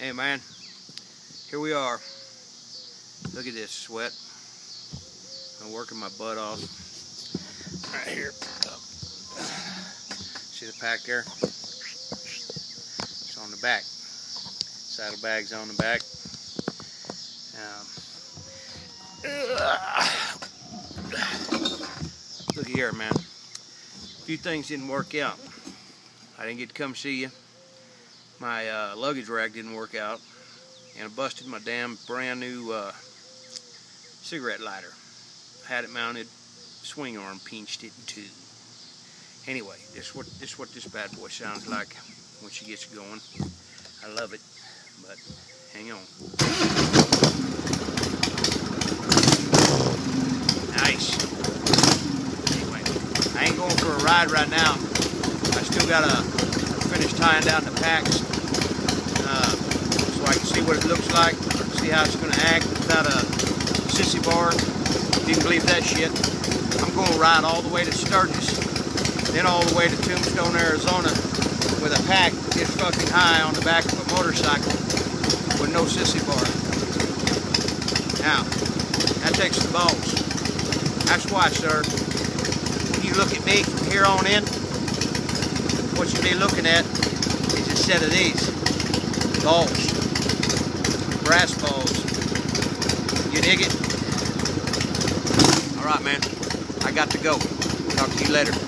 Hey man, here we are. Look at this sweat. I'm working my butt off. Right here. See the pack there? It's on the back. Saddlebag's on the back. Um, look here, man. A few things didn't work out. I didn't get to come see you my uh, luggage rack didn't work out and I busted my damn brand new uh, cigarette lighter. Had it mounted, swing arm pinched it in two. Anyway, this what this what this bad boy sounds like when she gets going. I love it, but hang on. Nice. Anyway, I ain't going for a ride right now. I still gotta finish tying down the packs uh, so I can see what it looks like, see how it's going to act without a sissy bar. Didn't believe that shit. I'm going to ride all the way to Sturgis, then all the way to Tombstone, Arizona with a pack this fucking high on the back of a motorcycle with no sissy bar. Now, that takes the balls. That's why, sir, when you look at me from here on in, what you'll be looking at is a set of these balls, brass balls. You dig it? All right, man. I got to go. Talk to you later.